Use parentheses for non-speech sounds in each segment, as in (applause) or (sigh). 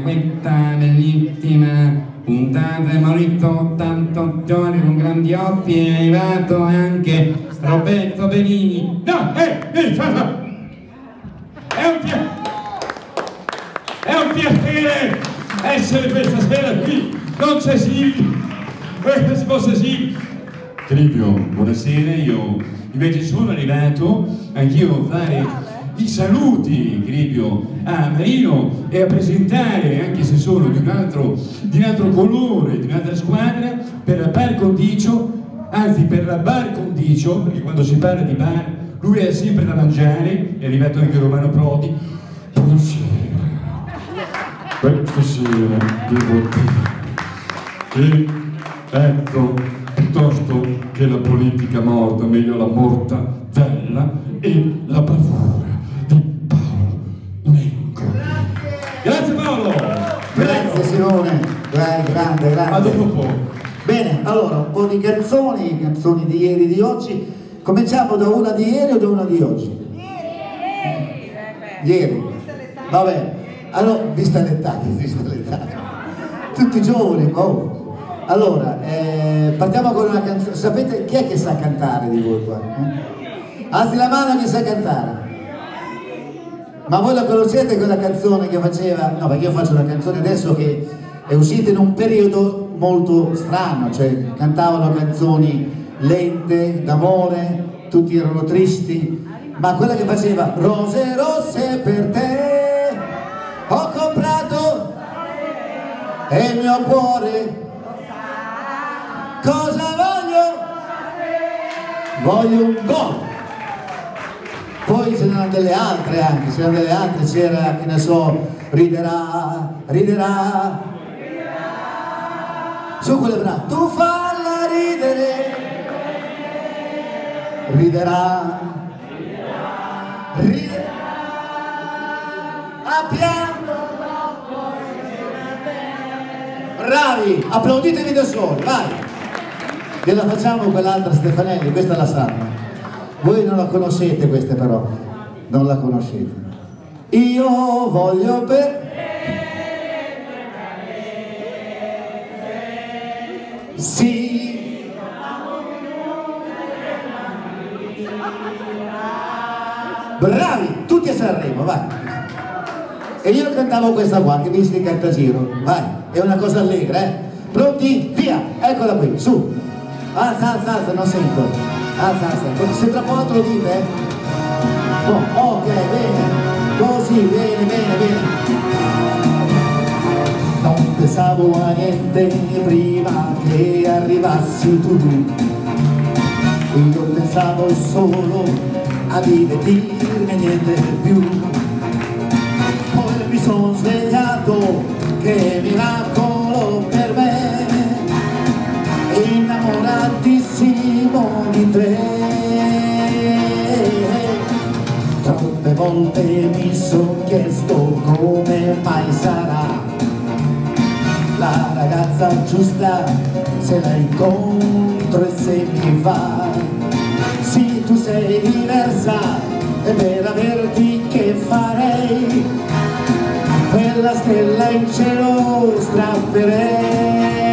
questa bellissima puntata è morito 88 giorni con grandi occhi è arrivato anche Roberto Benini no, eh, eh, fa, fa. è un è un piacere essere questa sera qui. Non c'è Silvio eh, se fosse Silvio. Trivio, buonasera, io invece sono arrivato anch'io a fare i saluti, Gripio, a Marino e a presentare, anche se sono di un altro, di un altro colore, di un'altra squadra, per la bar condicio, anzi per la bar condicio, perché quando si parla di bar lui ha sempre da mangiare, è arrivato anche Romano Prodi. Buonasera. Questa sera devo dire che ecco, piuttosto che la politica morta, meglio la mortadella e la bravura grande, grande, grande. A dopo poco. Bene, allora un po' di canzoni, canzoni di ieri e di oggi. Cominciamo da una di ieri o da una di oggi? Ieri. Vabbè, allora, vista l'età, (laughs) vista l'età. Tutti giovani, oh. Allora, eh, partiamo con una canzone. Sapete chi è che sa cantare di voi qua? Eh? Alzi la mano chi sa cantare. Ma voi la conoscete quella canzone che faceva? No, perché io faccio una canzone adesso che è uscita in un periodo molto strano, cioè cantavano canzoni lente, d'amore, tutti erano tristi, ma quella che faceva Rose rosse per te, ho comprato e il mio cuore, cosa voglio? Voglio un gol. Poi ce n'erano delle altre anche, ce n'erano delle altre, c'era, che ne so, riderà, riderà. Su quelle brave, tu falla ridere, riderà, riderà, a pianto. Bravi, applauditevi da soli, vai. Gliela facciamo quell'altra Stefanelli, questa la sanno. Voi non la conoscete queste però, non la conoscete. Io voglio per... Sì. Bravi, tutti a Sanremo, vai. E io cantavo questa qua, che vi si canta giro, vai, è una cosa allegra, eh. Pronti? Via, eccola qui, su. Alza, alza, alza, non sento. Alza, alza. Se tra poco lo dite, eh. Oh, ok, bene. Così, bene, bene, bene. Pensavo a niente prima che arrivassi tu. Io pensavo solo a divertirmi niente più. Poi mi sono svegliato, che miracolo per me, innamoratissimo di te. Troppe volte mi sono chiesto come mai sarà la ragazza giusta se la incontro e se mi va. Sì, tu sei diversa e per averti che farei quella stella in cielo strapperei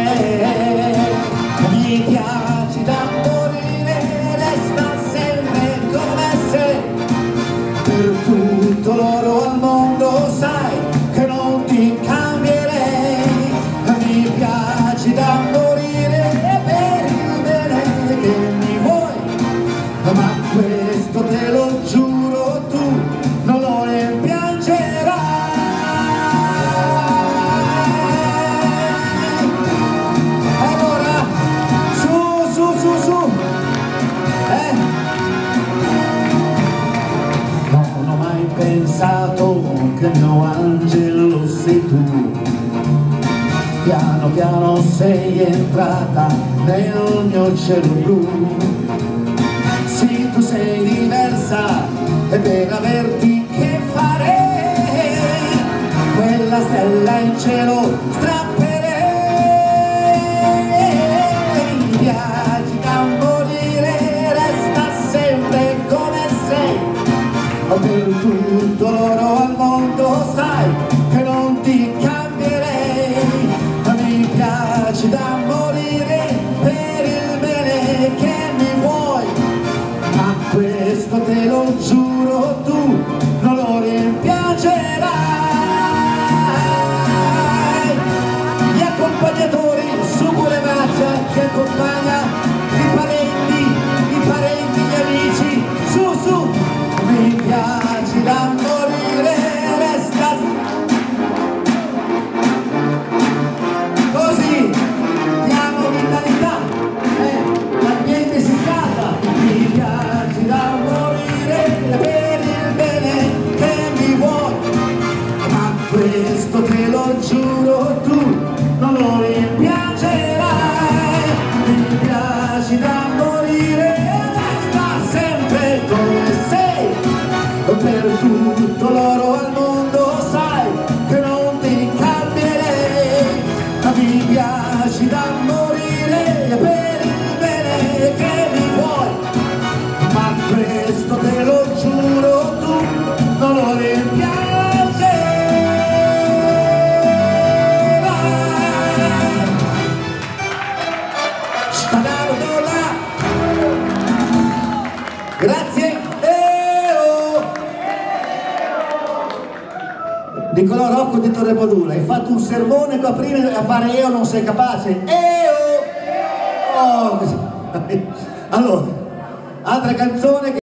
mio angelo sei tu. Piano piano sei entrata nel mio cielo blu. Sì tu sei diversa e per averti che farei quella stella in cielo strapperei. Viaggi da morire resta sempre come sei per tutto l'oro mi piaci da morire. Nicolò Rocco di Torrepadura hai fatto un sermone qua prima a fare io non sei capace Eh, oh. (laughs) Allora altra canzone che